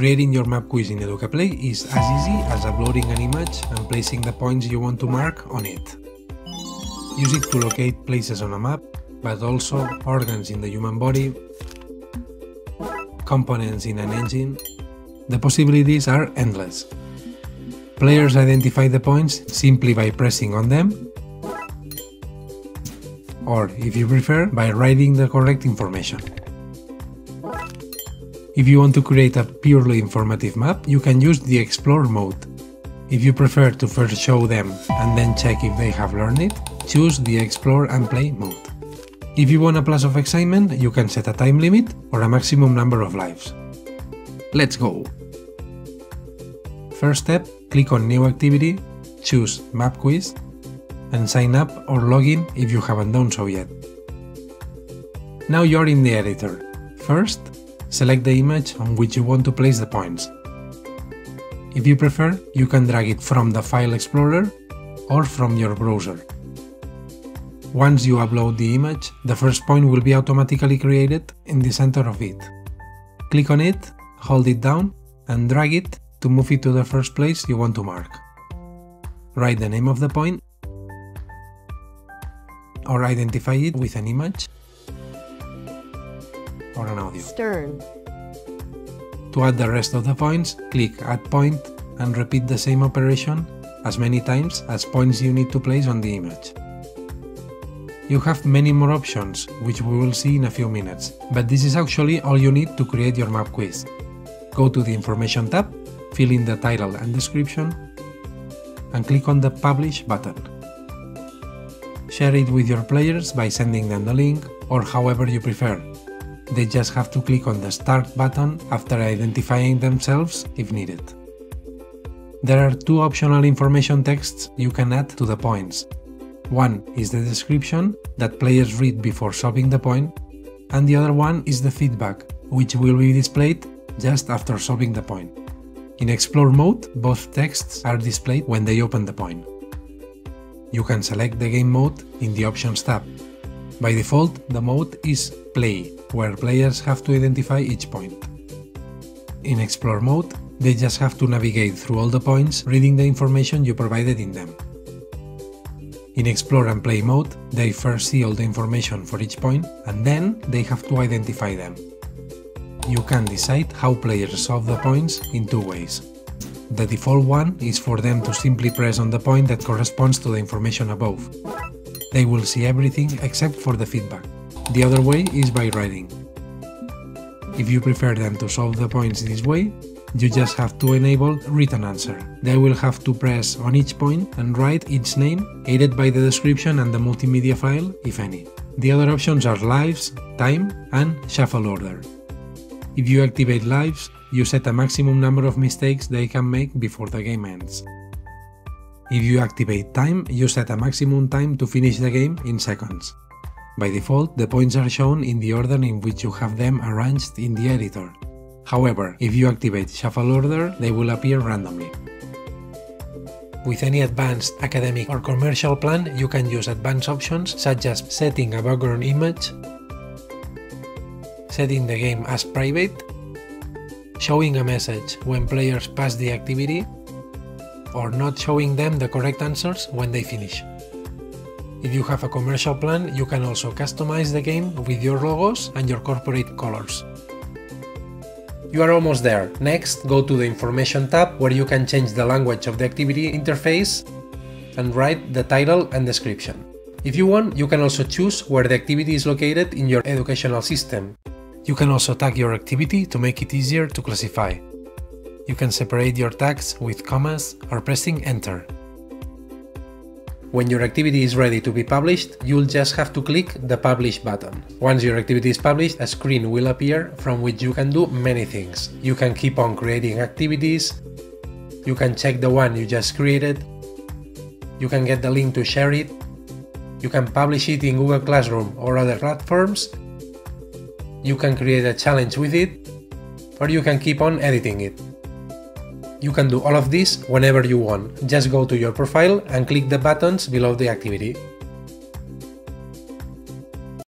Creating your map quiz in EducaPlay is as easy as uploading an image and placing the points you want to mark on it. Use it to locate places on a map, but also organs in the human body, components in an engine. The possibilities are endless. Players identify the points simply by pressing on them, or, if you prefer, by writing the correct information. If you want to create a purely informative map, you can use the Explore mode. If you prefer to first show them and then check if they have learned it, choose the Explore and Play mode. If you want a plus of excitement, you can set a time limit or a maximum number of lives. Let's go! First step, click on New Activity, choose Map Quiz, and sign up or log in if you haven't done so yet. Now you're in the editor. First, select the image on which you want to place the points. If you prefer, you can drag it from the File Explorer or from your browser. Once you upload the image, the first point will be automatically created in the center of it. Click on it, hold it down, and drag it to move it to the first place you want to mark. Write the name of the point or identify it with an image or an audio. Stern. To add the rest of the points, click Add Point and repeat the same operation as many times as points you need to place on the image. You have many more options, which we will see in a few minutes, but this is actually all you need to create your map quiz. Go to the Information tab, fill in the title and description, and click on the Publish button. Share it with your players by sending them the link or however you prefer. They just have to click on the Start button after identifying themselves if needed. There are two optional information texts you can add to the points. One is the description that players read before solving the point, and the other one is the feedback, which will be displayed just after solving the point. In Explore mode, both texts are displayed when they open the point. You can select the game mode in the Options tab. By default, the mode is Play, where players have to identify each point. In Explore mode, they just have to navigate through all the points reading the information you provided in them. In Explore and Play mode, they first see all the information for each point, and then they have to identify them. You can decide how players solve the points in two ways. The default one is for them to simply press on the point that corresponds to the information above. They will see everything except for the feedback. The other way is by writing. If you prefer them to solve the points this way, you just have to enable written answer. They will have to press on each point and write its name, aided by the description and the multimedia file, if any. The other options are lives, time, and shuffle order. If you activate lives, you set a maximum number of mistakes they can make before the game ends. If you activate time, you set a maximum time to finish the game in seconds. By default, the points are shown in the order in which you have them arranged in the editor. However, if you activate Shuffle Order, they will appear randomly. With any advanced academic or commercial plan, you can use advanced options such as setting a background image, setting the game as private, showing a message when players pass the activity, or not showing them the correct answers when they finish. If you have a commercial plan, you can also customize the game with your logos and your corporate colors. You are almost there. Next, go to the Information tab where you can change the language of the activity interface and write the title and description. If you want, you can also choose where the activity is located in your educational system. You can also tag your activity to make it easier to classify. You can separate your tags with commas or pressing enter. When your activity is ready to be published, you'll just have to click the Publish button. Once your activity is published, a screen will appear from which you can do many things. You can keep on creating activities, you can check the one you just created, you can get the link to share it, you can publish it in Google Classroom or other platforms, you can create a challenge with it, or you can keep on editing it. You can do all of this whenever you want, just go to your profile and click the buttons below the activity.